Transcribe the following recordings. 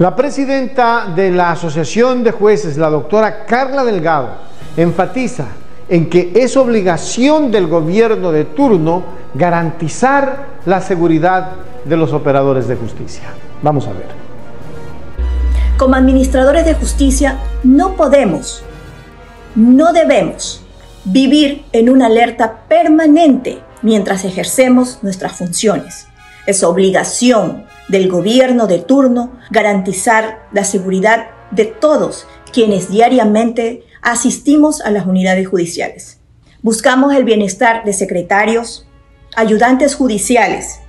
La presidenta de la Asociación de Jueces, la doctora Carla Delgado, enfatiza en que es obligación del gobierno de turno garantizar la seguridad de los operadores de justicia. Vamos a ver. Como administradores de justicia no podemos, no debemos vivir en una alerta permanente mientras ejercemos nuestras funciones. Es obligación del gobierno de turno garantizar la seguridad de todos quienes diariamente asistimos a las unidades judiciales. Buscamos el bienestar de secretarios, ayudantes judiciales,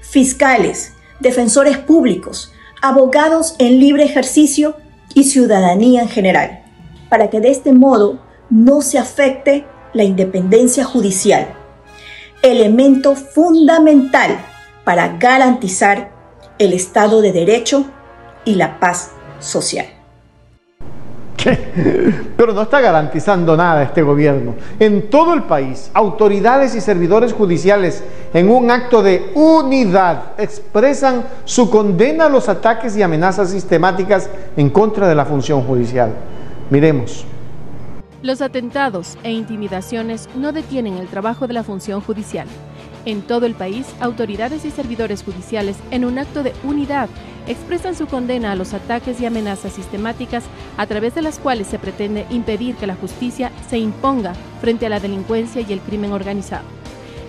fiscales, defensores públicos, abogados en libre ejercicio y ciudadanía en general, para que de este modo no se afecte la independencia judicial, elemento fundamental para garantizar el Estado de Derecho y la paz social. Pero no está garantizando nada este gobierno. En todo el país, autoridades y servidores judiciales en un acto de unidad expresan su condena a los ataques y amenazas sistemáticas en contra de la función judicial. Miremos. Los atentados e intimidaciones no detienen el trabajo de la función judicial. En todo el país, autoridades y servidores judiciales, en un acto de unidad, expresan su condena a los ataques y amenazas sistemáticas a través de las cuales se pretende impedir que la justicia se imponga frente a la delincuencia y el crimen organizado.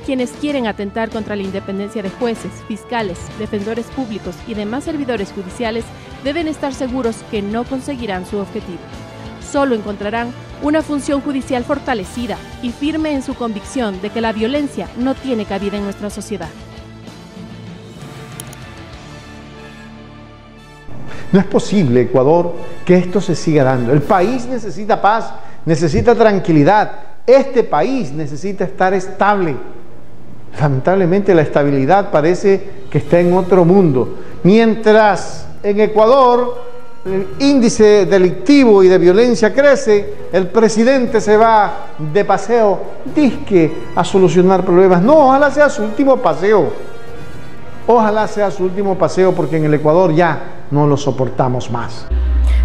Quienes quieren atentar contra la independencia de jueces, fiscales, defensores públicos y demás servidores judiciales deben estar seguros que no conseguirán su objetivo. Solo encontrarán una función judicial fortalecida y firme en su convicción de que la violencia no tiene cabida en nuestra sociedad. No es posible, Ecuador, que esto se siga dando. El país necesita paz, necesita tranquilidad. Este país necesita estar estable. Lamentablemente la estabilidad parece que está en otro mundo. Mientras en Ecuador el índice delictivo y de violencia crece, el presidente se va de paseo, disque a solucionar problemas. No, ojalá sea su último paseo. Ojalá sea su último paseo porque en el Ecuador ya no lo soportamos más.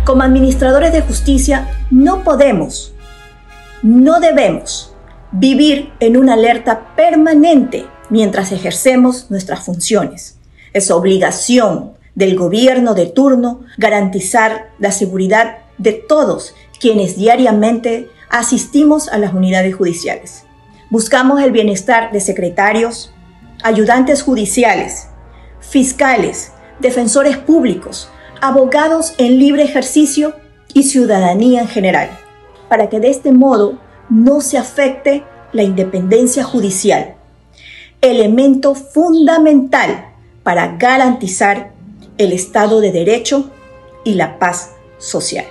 Como administradores de justicia no podemos, no debemos vivir en una alerta permanente mientras ejercemos nuestras funciones. Es obligación del gobierno de turno garantizar la seguridad de todos quienes diariamente asistimos a las unidades judiciales. Buscamos el bienestar de secretarios, ayudantes judiciales, fiscales, defensores públicos, abogados en libre ejercicio y ciudadanía en general, para que de este modo no se afecte la independencia judicial, elemento fundamental para garantizar el Estado de Derecho y la paz social.